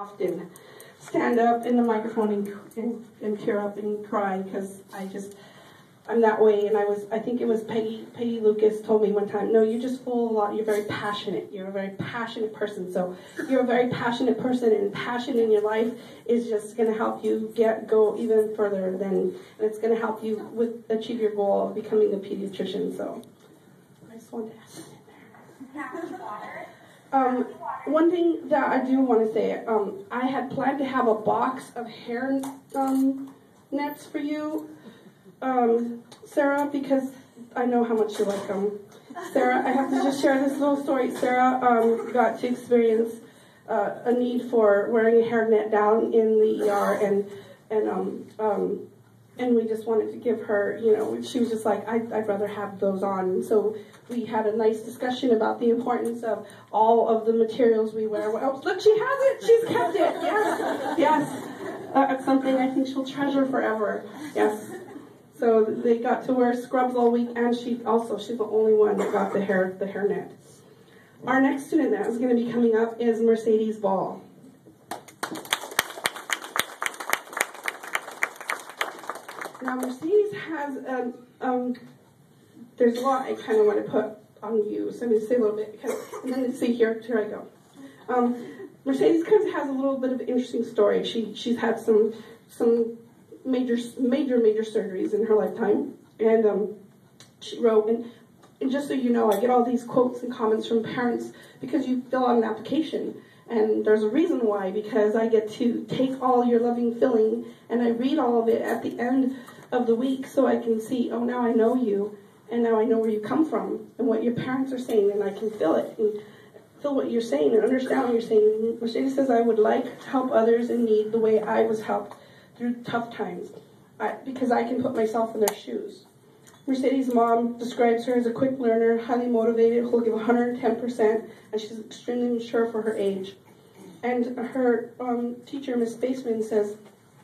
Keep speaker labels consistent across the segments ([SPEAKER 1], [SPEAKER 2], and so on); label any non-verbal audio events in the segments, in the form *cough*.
[SPEAKER 1] often stand up in the microphone and, and, and tear up and cry because I just I'm that way. And I was I think it was Peggy Peggy Lucas told me one time no you're just of a lot. You're very passionate. You're a very passionate person. So you're a very passionate person and passion in your life is just going to help you get go even further than and it's going to help you with achieve your goal of becoming a pediatrician. So I just wanted to add that. Um, one thing that I do want to say, um, I had planned to have a box of hair um, nets for you, um, Sarah, because I know how much you like them. Sarah, I have to just share this little story. Sarah um, got to experience uh, a need for wearing a hair net down in the ER, and and um, and we just wanted to give her, you know, she was just like, I'd, I'd rather have those on. So we had a nice discussion about the importance of all of the materials we wear. Oh, look, she has it. She's kept it. Yes, yes. Uh, something I think she'll treasure forever. Yes. So they got to wear scrubs all week, and she also she's the only one that got the hair the hairnet. Our next student that is going to be coming up is Mercedes Ball. Now Mercedes has um, um, there's a lot I kind of want to put on you, so I'm going to say a little bit because and then see here here I go. Um, Mercedes kind of has a little bit of interesting story. She she's had some some major major major surgeries in her lifetime, and um, she wrote and. And just so you know, I get all these quotes and comments from parents because you fill out an application. And there's a reason why, because I get to take all your loving filling and I read all of it at the end of the week so I can see, oh, now I know you, and now I know where you come from and what your parents are saying, and I can feel it and feel what you're saying and understand what you're saying. Mercedes says, I would like to help others in need the way I was helped through tough times I, because I can put myself in their shoes. Mercedes' mom describes her as a quick learner, highly motivated, who'll give 110%, and she's extremely mature for her age. And her um, teacher, Miss Baseman, says,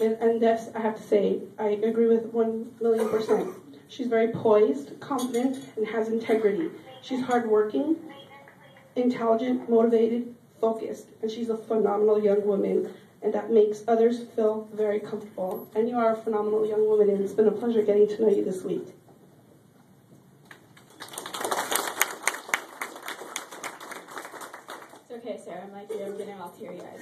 [SPEAKER 1] and, and this I have to say, I agree with 1 million percent. She's very poised, confident, and has integrity. She's hardworking, intelligent, motivated, focused, and she's a phenomenal young woman and that makes others feel very comfortable. And you are a phenomenal young woman, and it's been a pleasure getting to know you this week.
[SPEAKER 2] Okay, Sarah. I'm like you. I'm getting all teary eyed.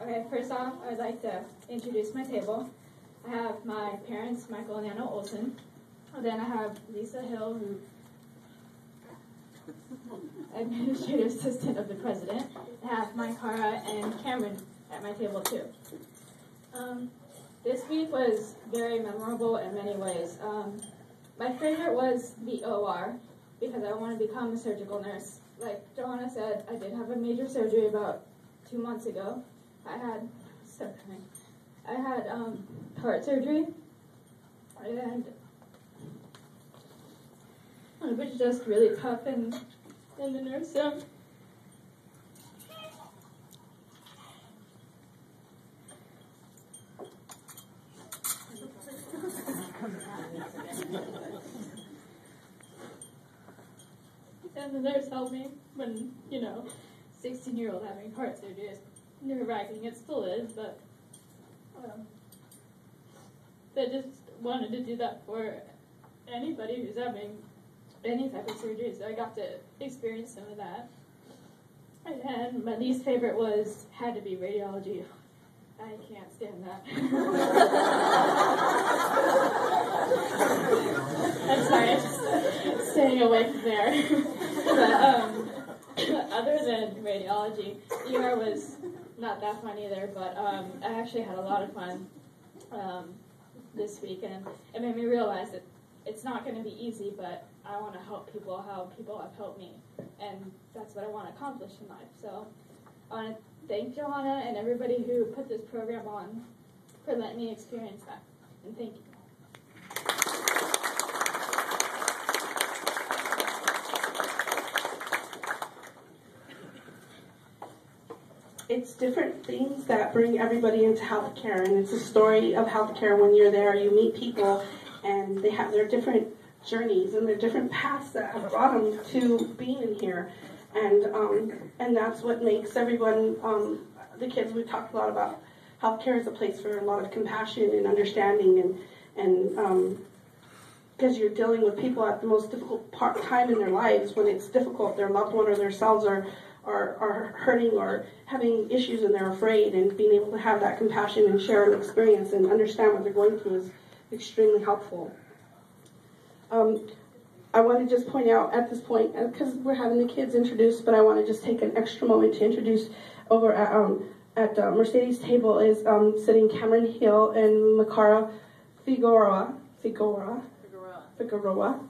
[SPEAKER 2] okay, first off, I'd like to introduce my table. I have my parents, Michael and Anna Olson. And then I have Lisa Hill, who *laughs* administrative assistant of the president. I have Makara and Cameron at my table too. Um, this week was very memorable in many ways. Um, my favorite was the OR because I want to become a surgical nurse like Joanna said, I did have a major surgery about two months ago. I had *laughs* sorry, I had um, heart surgery, and it was just really tough in in the nurse room. The nurse helped me when, you know, 16 year old having heart surgery is nerve wracking. It still is, but um, they just wanted to do that for anybody who's having any type of surgery, so I got to experience some of that. And my least favorite was had to be radiology. I can't stand that. *laughs* I'm sorry, staying away from there *laughs* but um, *coughs* other than radiology, ER was not that fun either. But um, I actually had a lot of fun um, this week, and it made me realize that it's not going to be easy. But I want to help people how people have helped me, and that's what I want to accomplish in life. So I want to thank Johanna and everybody who put this program on for letting me experience that, and thank you.
[SPEAKER 1] It's different things that bring everybody into healthcare, and it's a story of healthcare. When you're there, you meet people, and they have their different journeys and their different paths that have brought them to being in here, and um, and that's what makes everyone um, the kids, we've talked a lot about healthcare is a place for a lot of compassion and understanding, and and um, because you're dealing with people at the most difficult part, time in their lives when it's difficult, their loved one or themselves are, are, are hurting or having issues and they're afraid, and being able to have that compassion and share an experience and understand what they're going through is extremely helpful. Um, I want to just point out at this point, because we're having the kids introduced, but I want to just take an extra moment to introduce over at, um, at uh, Mercedes' table is um, sitting Cameron Hill and Makara Figueroa. Figueroa. Figueroa.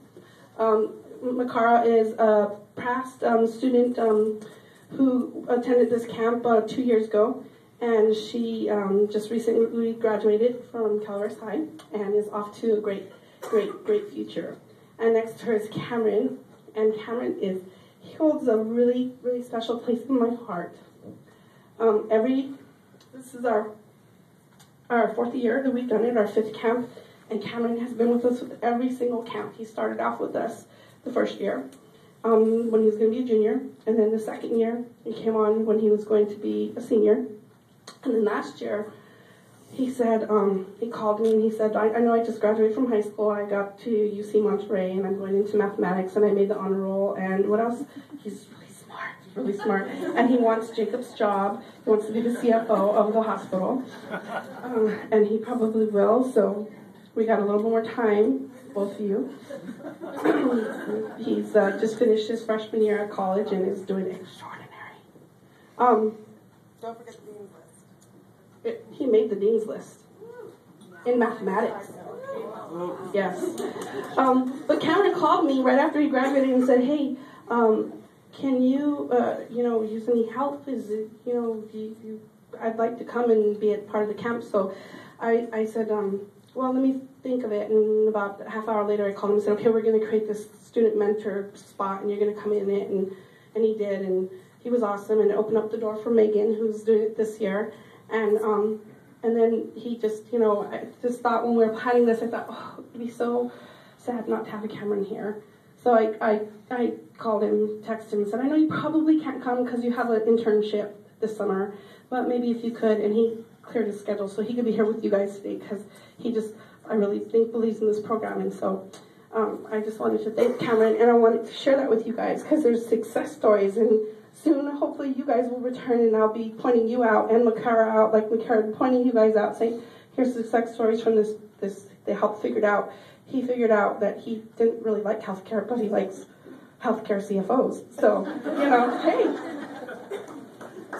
[SPEAKER 1] Um, Makara is a past um, student um, who attended this camp uh, two years ago, and she um, just recently graduated from Calaveras High and is off to a great, great, great future. And next to her is Cameron, and Cameron is he holds a really, really special place in my heart. Um, every this is our our fourth year that we've done it, our fifth camp, and Cameron has been with us with every single camp. He started off with us the first year um, when he was going to be a junior, and then the second year he came on when he was going to be a senior, and then last year he said um, he called me and he said I, I, know I just graduated from high school. I got to UC Monterey and I'm going into mathematics and I made the honor roll and what else? He's really smart, really smart, and he wants Jacob's job. He wants to be the CFO of the hospital, um, and he probably will. So we got a little more time, both of you. He's uh, just finished his freshman year at college and is doing extraordinary. Um,
[SPEAKER 3] Don't forget the dean's list.
[SPEAKER 1] It, he made the dean's list in mathematics. Yes. Um, but Cameron called me right after he graduated and said, "Hey, um, can you, uh, you know, use any help? Is it, you know, you, you, I'd like to come and be a part of the camp." So, I, I said, um, well, let me think of it. And about a half hour later, I called him and said, okay, we're going to create this student mentor spot, and you're going to come in it. And, and he did, and he was awesome, and opened up the door for Megan, who's doing it this year. And um, and then he just, you know, I just thought when we were planning this, I thought, oh, it'd be so sad not to have a Cameron here. So I, I, I called him, texted him, and said, I know you probably can't come because you have an internship this summer, but maybe if you could. And he cleared his schedule so he could be here with you guys today because he just, I really think, believes in this program. And so um, I just wanted to thank Cameron and I wanted to share that with you guys because there's success stories. And soon hopefully you guys will return and I'll be pointing you out and Makara out like Makara pointing you guys out saying here's the success stories from this this they helped figured out. He figured out that he didn't really like healthcare but he likes healthcare CFOs so you know hey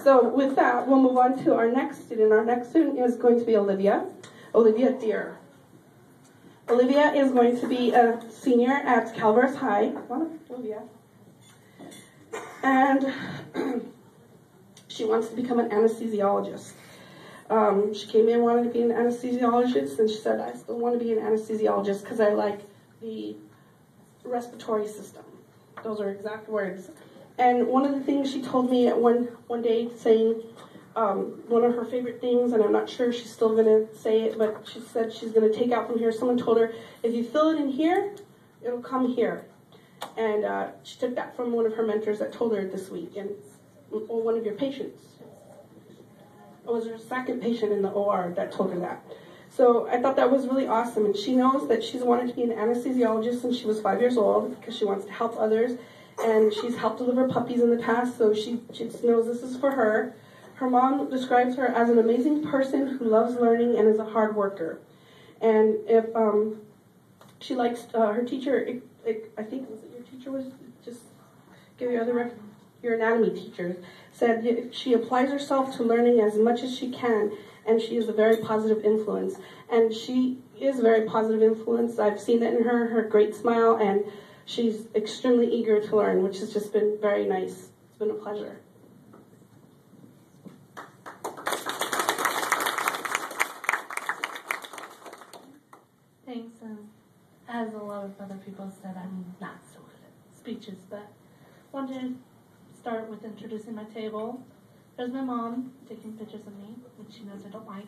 [SPEAKER 1] so with that, we'll move on to our next student. Our next student is going to be Olivia, Olivia Deer. Olivia is going to be a senior at Calaveras High. Olivia. And *clears throat* she wants to become an anesthesiologist. Um, she came in wanting to be an anesthesiologist, and she said, I still want to be an anesthesiologist because I like the respiratory system. Those are exact words. And one of the things she told me one one day, saying um, one of her favorite things, and I'm not sure she's still to say it, but she said she's going to take out from here. Someone told her, if you fill it in here, it'll come here. And uh, she took that from one of her mentors that told her this week, and or one of your patients. It was her second patient in the OR that told her that. So I thought that was really awesome. And she knows that she's wanted to be an anesthesiologist since she was five years old because she wants to help others and she's helped deliver puppies in the past, so she, she knows this is for her. Her mom describes her as an amazing person who loves learning and is a hard worker. And if um, she likes uh, her teacher, it, it, I think was it your teacher was just give your other rec- your anatomy teacher said she applies herself to learning as much as she can, and she is a very positive influence. And she is a very positive influence. I've seen that in her, her great smile and she's extremely eager to learn, which has just been very nice. It's been a pleasure.
[SPEAKER 4] Thanks. Um, as a lot of other people said, I'm not so good at speeches, but wanted to start with introducing my table. There's my mom taking pictures of me, which she knows I don't like.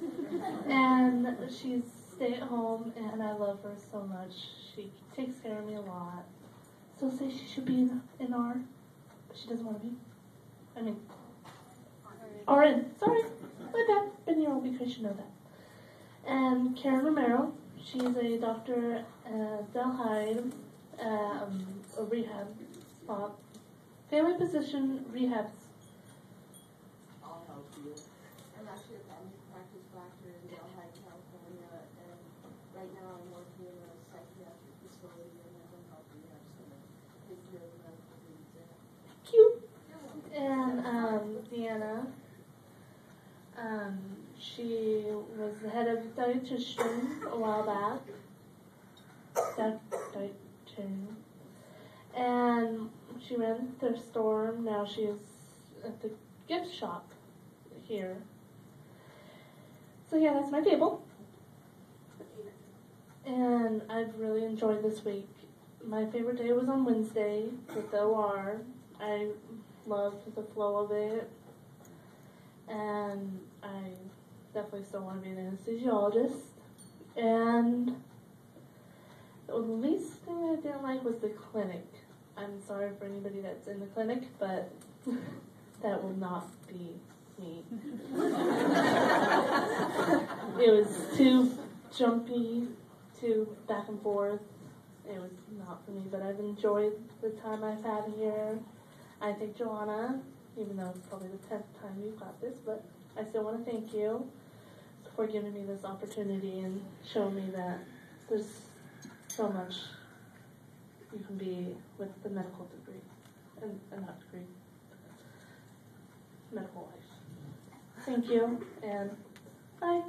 [SPEAKER 4] *laughs* and she's stay at home, and I love her so much. She takes care of me a lot. So say she should be in, in R, but she doesn't want to be. I mean, RN, sorry, my bad. Been here all week, I should know that. And Karen Romero, she's a doctor at Delhi, um, a rehab spot. Family physician rehab.
[SPEAKER 3] I'll help you. I'm actually a family practice doctor in Delhi, California, and right now I'm working in a psychiatric facility and mental health rehab center. Take care of medical needs.
[SPEAKER 4] Cute. And um, Deanna, um, she was the head of dietitian a while back. Dietitian. And she ran the thrift store. Now she's at the gift shop here. So yeah, that's my table. And I've really enjoyed this week. My favorite day was on Wednesday with the OR. I loved the flow of it. And I definitely still want to be an anesthesiologist. And the least thing I didn't like was the clinic. I'm sorry for anybody that's in the clinic, but *laughs* that will not be me. *laughs* it was too jumpy, too back and forth. It was not for me, but I've enjoyed the time I've had here. I think Joanna, even though it's probably the tenth time you've got this, but I still want to thank you for giving me this opportunity and showing me that there's so much you can be with the medical degree and, and not degree, medical life. Thank you and bye.